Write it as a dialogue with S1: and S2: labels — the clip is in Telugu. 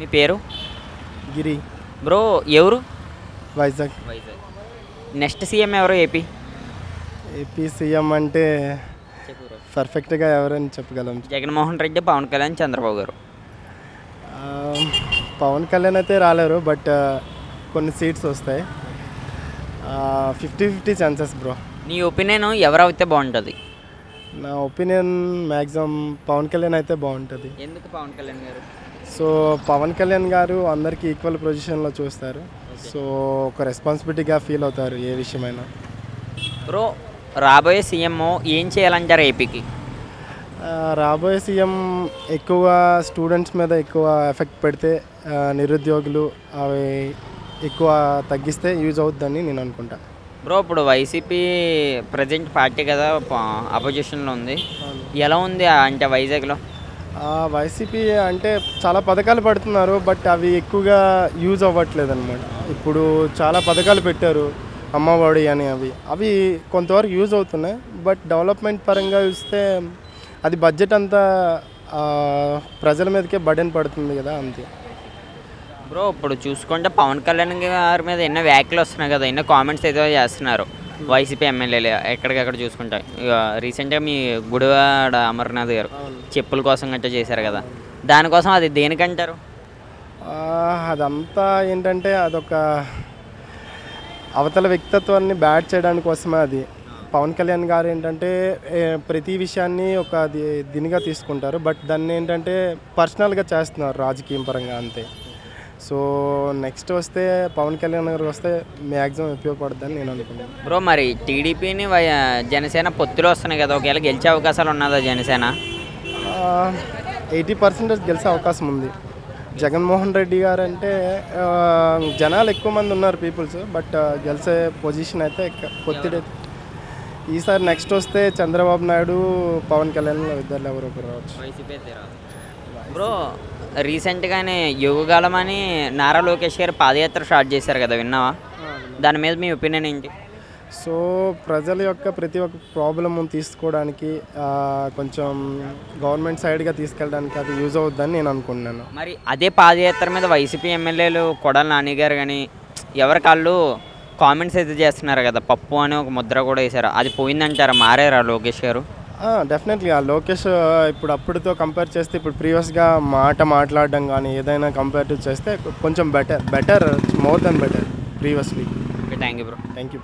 S1: మీ పేరు?
S2: గిరి.
S1: బ్రో ఎవరు?
S2: వైజాగ్.
S1: వైజాగ్. నెక్స్ట్ సీఎం ఎవరు ఏపీ?
S2: ఏపీ సీఎం అంటే పర్ఫెక్ట్గా ఎవరని చెప్పగలం?
S1: జగన్మోహన్ రెడ్డి పవన్ కళ్యాణ్ చంద్రబాబు గారు.
S2: పవన్ కళ్యాణ్ అయితే రాలేరు బట్ కొన్ని సీట్స్ వస్తాయి. Fifty fifty chances bro.
S1: నీ ఒపీనియన్ ఎవరు అయితే బాగుంటుంది?
S2: నా ఒపీనియన్ మ్యాక్సిమం పవన్ కళ్యాణ్ అయితే బాగుంటుంది.
S1: ఎందుకు పవన్ కళ్యాణ్ గారు?
S2: సో పవన్ కళ్యాణ్ గారు అందరికీ ఈక్వల్ పొజిషన్లో చూస్తారు. సో ఒక రెస్పాన్సిబిలిటీగా ఫీల్ అవుతారు ఏ విషయమైనా.
S1: బ్రో రాబోయే సీఎం ఏం చేయాలంటారు ఏపీకి
S2: రాబోయే సీఎం ఎక్కువ స్టూడెంట్స్ మీద ఎక్కువ ఎఫెక్ట్ పెడితే నిరుద్యోగులు అవి ఎక్కువ తగ్గిస్తే యూజ్ అవుద్దని నేను అనుకుంటా.
S1: బ్రో ఇప్పుడు వైసీపీ ప్రజెంట్ పార్టీ కదా అపోజిషన్లో ఉంది. ఎలా ఉంది అంటే వైజాగ్లో?
S2: వైసీపీ అంటే చాలా పథకాలు పడుతున్నారు బట్ అవి ఎక్కువగా యూజ్ అవ్వట్లేదు అనమాట ఇప్పుడు చాలా పథకాలు పెట్టారు అమ్మఒడి అని అవి. అవి కొంతవరకు యూజ్ అవుతున్నాయి బట్ డెవలప్మెంట్ పరంగా చూస్తే అది బడ్జెట్ అంతా ప్రజల మీదకే బడెన్ పడుతుంది కదా అంతే.
S1: బ్రో ఇప్పుడు చూసుకుంటే పవన్ కళ్యాణ్ గారి మీద ఎన్నో వ్యాఖ్యలు వస్తున్నాయి కదా ఎన్నో కామెంట్స్ అయితే చేస్తున్నారు. వైసీపీ ఎమ్మెల్యేలు ఎక్కడికక్కడ చూసుకుంటే. ఇక రీసెంట్గా మీ గుడివాడ అమర్నాథ్ గారు చెప్పుల కోసం గట్రా చేశారు కదా. దానికోసం అది దేనికంటారు?
S2: అదంతా ఏంటంటే అదొక అవతల వ్యక్తిత్వాన్ని బ్యాట్ చేయడానికి కోసమే అది. పవన్ కళ్యాణ్ గారు ఏంటంటే ప్రతి విషయాన్ని ఒక దీనిగా తీసుకుంటారు. బట్ దాన్ని ఏంటంటే పర్సనల్గా చేస్తున్నారు రాజకీయం పరంగా అంతే. సో నెక్స్ట్ వస్తే పవన్ కళ్యాణ్ గారు వస్తే మ్యాక్సిమం ఉపయోగపడుతుందని నేను అనుకున్నాను
S1: బ్రో మరి టీడీపీని జనసేన పొత్తులో వస్తున్నాయి కదా ఒకవేళ గెలిచే అవకాశాలు ఉన్నదా జనసేన?
S2: ఎయిటీ పర్సెంటేజ్ గెలిచే అవకాశం ఉంది. జగన్మోహన్ రెడ్డి గారు అంటే జనాలు ఎక్కువ మంది ఉన్నారు పీపుల్స్ బట్ గెలిచే పొజిషన్ అయితే ఒత్తిడి ఈసారి నెక్స్ట్ వస్తే చంద్రబాబు నాయుడు పవన్ కళ్యాణ్ ఇద్దరు ఎవరు ఒకరు రావచ్చు.
S1: బ్రో రీసెంట్గానే యుగగాలం అని నారా లోకేష్ గారు పాదయాత్ర స్టార్ట్ చేశారు కదా విన్నావా? దాని మీద మీ ఒపీనియన్ ఏంటి?
S2: సో ప్రజల యొక్క ప్రతి ఒక్క ప్రాబ్లమ్ తీసుకోవడానికి కొంచెం గవర్నమెంట్ సైడ్గా తీసుకెళ్ళడానికి అది యూజ్ అవుద్దని నేను అనుకుంటున్నాను.
S1: మరి అదే పాదయాత్ర మీద వైసీపీ ఎమ్మెల్యేలు కొడాల నాని గారు కానీ ఎవరి కాళ్ళు కామెంట్స్ అయితే చేస్తున్నారు కదా పప్పు అని ఒక ముద్ర కూడా వేశారు. అది పోయిందంటారా మారారా లోకేష్ గారు?
S2: డెఫినెట్లీ ఆ లోకేష్ ఇప్పుడు అప్పుడుతో కంపేర్ చేస్తే ఇప్పుడు ప్రీవియస్గా మాట మాట్లాడడం కానీ ఏదైనా కంపేర్ చేస్తే కొంచెం better better more than better previously
S1: okay thank you bro
S2: thank you